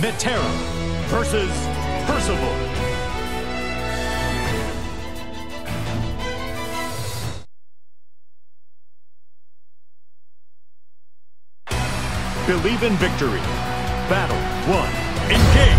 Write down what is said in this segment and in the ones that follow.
Metera versus Percival. Believe in victory. Battle 1. Engage!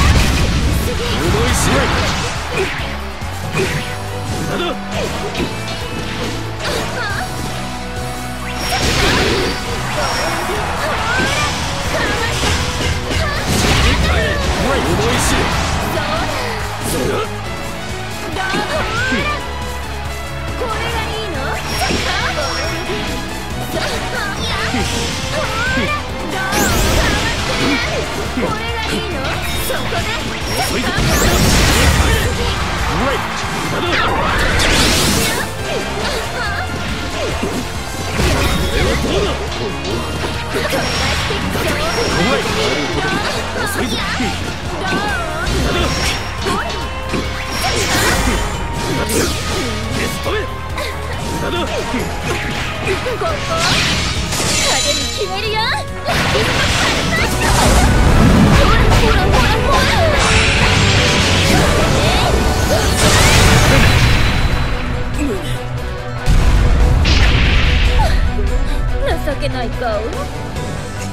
これがいいのそこでここは風に決めるよ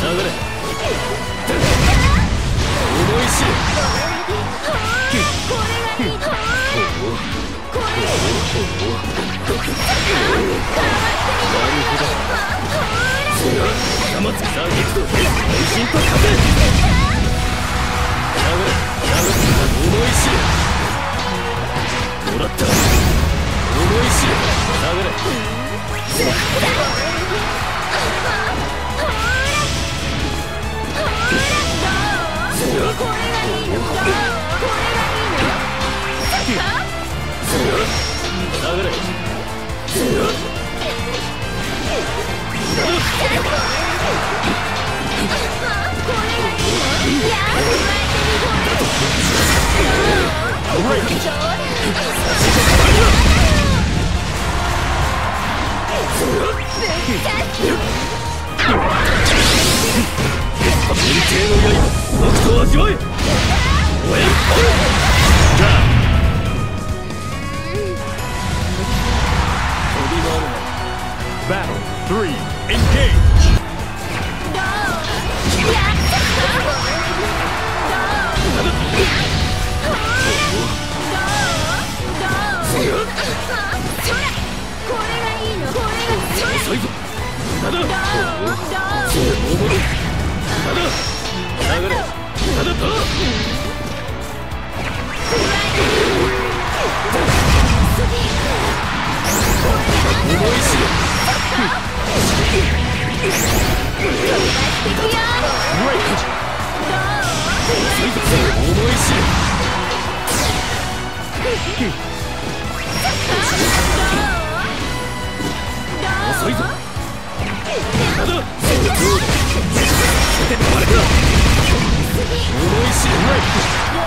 下がれ。思い知れ玉突きさん行くと変身と風味わえ Battle 3. Engage! 遅 Right!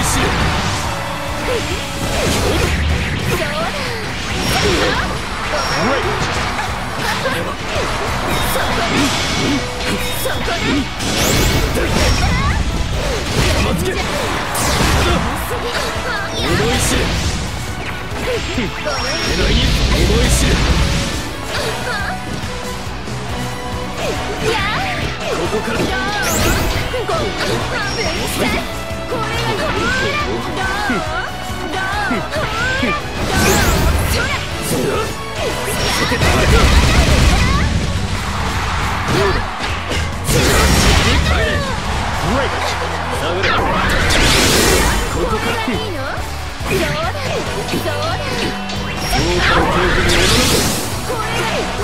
にしよここからこ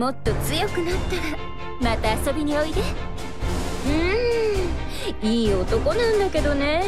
もっと強くなったらまた遊びにおいで。うーん。いい男なんだけどね。